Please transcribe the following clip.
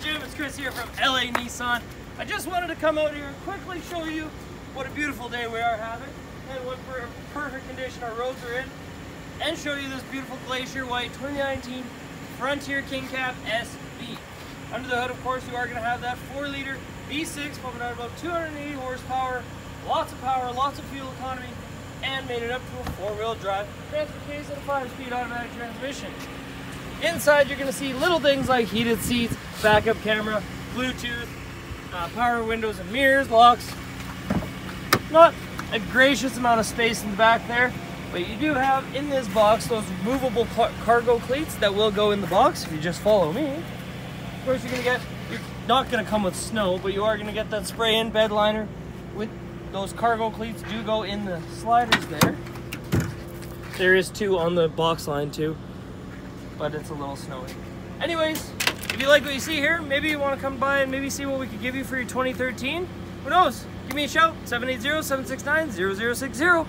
there, Jim. It's Chris here from LA Nissan. I just wanted to come out here and quickly show you what a beautiful day we are having and what per perfect condition our roads are in and show you this beautiful Glacier White 2019 Frontier King Cab SV. Under the hood, of course, you are going to have that 4-liter V6 pumping out about 280 horsepower, lots of power, lots of fuel economy, and made it up to a four-wheel drive transfer case and a five-speed automatic transmission. Inside, you're going to see little things like heated seats, backup camera, Bluetooth, uh, power windows and mirrors, locks. Not a gracious amount of space in the back there, but you do have in this box those removable cargo cleats that will go in the box if you just follow me. Of course, you're to get, you're not going to come with snow, but you are going to get that spray-in bed liner with those cargo cleats do go in the sliders there. There is two on the box line too but it's a little snowy. Anyways, if you like what you see here, maybe you want to come by and maybe see what we could give you for your 2013. Who knows? Give me a shout, 780-769-0060.